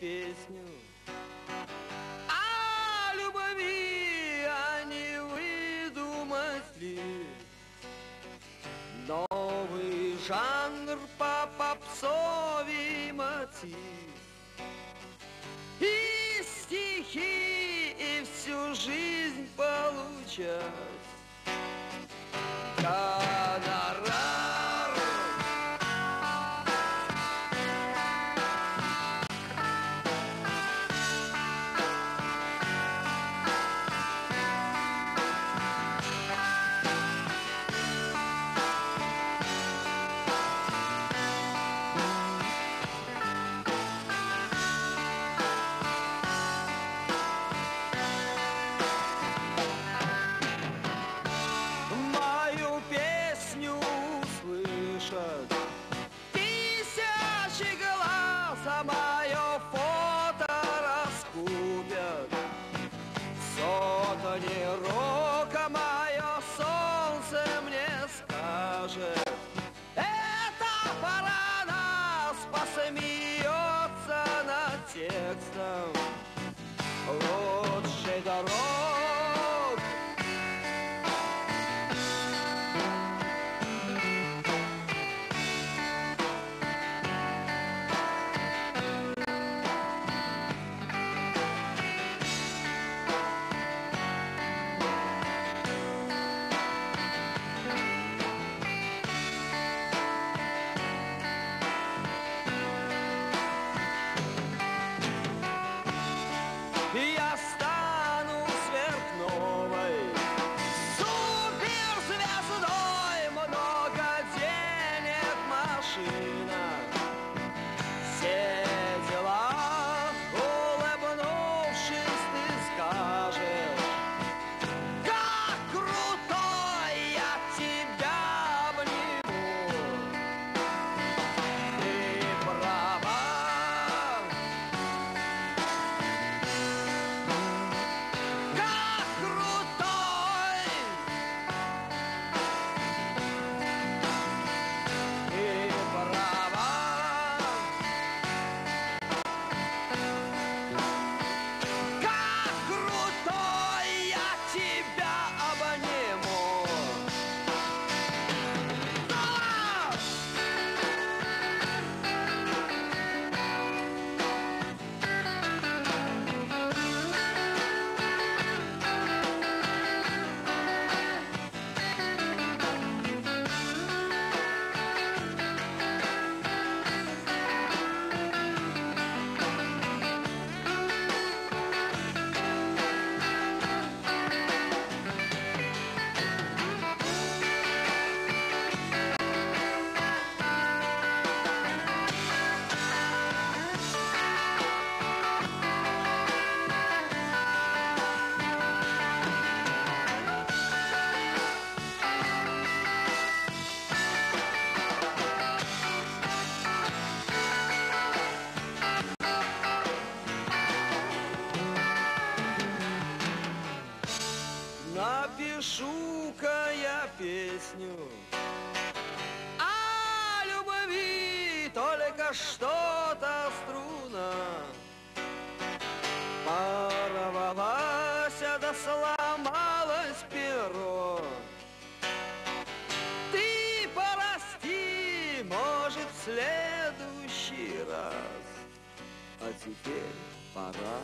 песню. О любви, а не выдумать ли Новый жанр по попсовий мотив. И стихи, и всю жизнь получать slow. Напишу-ка я песню. О любви только что-то струна Порвалась, да сломалось перо. Ты порасти, может, в следующий раз. А теперь пора